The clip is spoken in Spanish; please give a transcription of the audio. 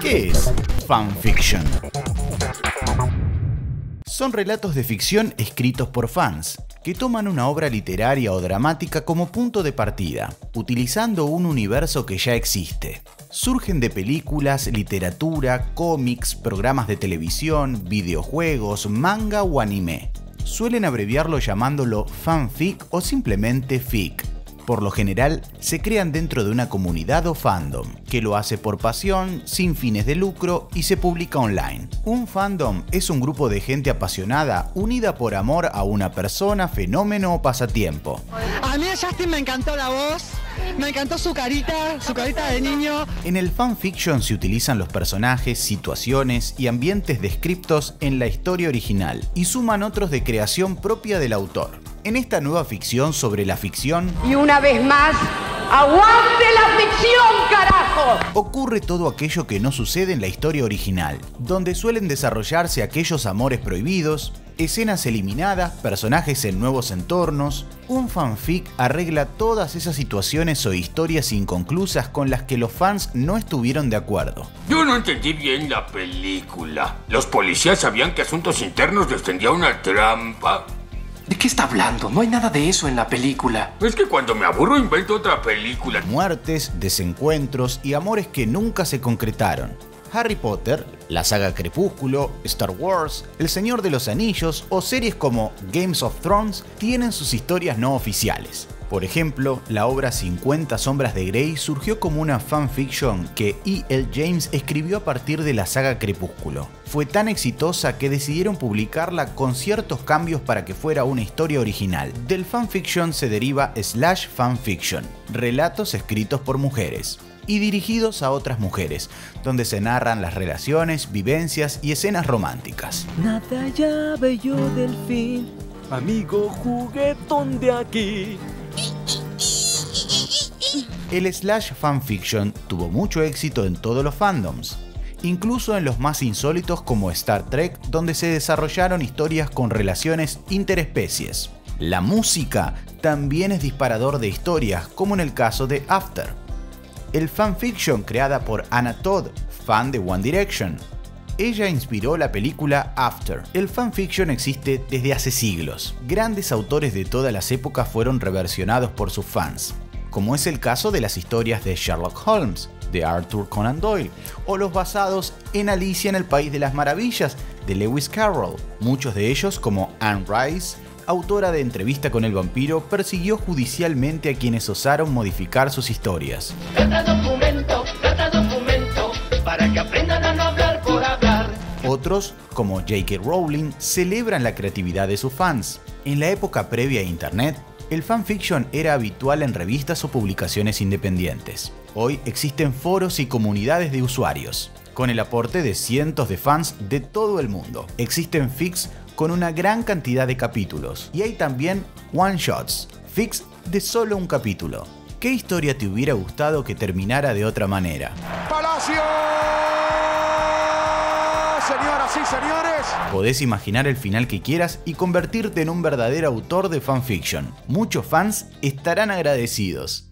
¿Qué es fanfiction? Son relatos de ficción escritos por fans, que toman una obra literaria o dramática como punto de partida, utilizando un universo que ya existe. Surgen de películas, literatura, cómics, programas de televisión, videojuegos, manga o anime. Suelen abreviarlo llamándolo fanfic o simplemente fic por lo general se crean dentro de una comunidad o fandom, que lo hace por pasión, sin fines de lucro y se publica online. Un fandom es un grupo de gente apasionada unida por amor a una persona, fenómeno o pasatiempo. A mí a Justin me encantó la voz, me encantó su carita, su carita de niño. En el fanfiction se utilizan los personajes, situaciones y ambientes descriptos en la historia original y suman otros de creación propia del autor. En esta nueva ficción sobre la ficción... Y una vez más, ¡aguante la ficción, carajo! Ocurre todo aquello que no sucede en la historia original, donde suelen desarrollarse aquellos amores prohibidos, escenas eliminadas, personajes en nuevos entornos. Un fanfic arregla todas esas situaciones o historias inconclusas con las que los fans no estuvieron de acuerdo. Yo no entendí bien la película. ¿Los policías sabían que Asuntos Internos les tendía una trampa? ¿De qué está hablando? No hay nada de eso en la película. Es que cuando me aburro invento otra película. Muertes, desencuentros y amores que nunca se concretaron. Harry Potter, la saga Crepúsculo, Star Wars, El Señor de los Anillos o series como Games of Thrones tienen sus historias no oficiales. Por ejemplo, la obra 50 sombras de Grey surgió como una fanfiction que E.L. James escribió a partir de la saga Crepúsculo. Fue tan exitosa que decidieron publicarla con ciertos cambios para que fuera una historia original. Del fanfiction se deriva slash fanfiction, relatos escritos por mujeres y dirigidos a otras mujeres, donde se narran las relaciones, vivencias y escenas románticas. Nada ya bello del fin, amigo juguetón de aquí. El slash fanfiction tuvo mucho éxito en todos los fandoms, incluso en los más insólitos como Star Trek, donde se desarrollaron historias con relaciones interespecies. La música también es disparador de historias, como en el caso de After. El fanfiction creada por Anna Todd, fan de One Direction. Ella inspiró la película After. El fanfiction existe desde hace siglos. Grandes autores de todas las épocas fueron reversionados por sus fans como es el caso de las historias de Sherlock Holmes, de Arthur Conan Doyle, o los basados en Alicia en el País de las Maravillas, de Lewis Carroll. Muchos de ellos, como Anne Rice, autora de Entrevista con el vampiro, persiguió judicialmente a quienes osaron modificar sus historias. para que aprendan a no hablar por hablar. Otros, como J.K. Rowling, celebran la creatividad de sus fans. En la época previa a Internet, el fanfiction era habitual en revistas o publicaciones independientes. Hoy existen foros y comunidades de usuarios, con el aporte de cientos de fans de todo el mundo. Existen fics con una gran cantidad de capítulos y hay también one-shots, fics de solo un capítulo. ¿Qué historia te hubiera gustado que terminara de otra manera? ¡Palacio! señoras y señores. Podés imaginar el final que quieras y convertirte en un verdadero autor de fanfiction. Muchos fans estarán agradecidos.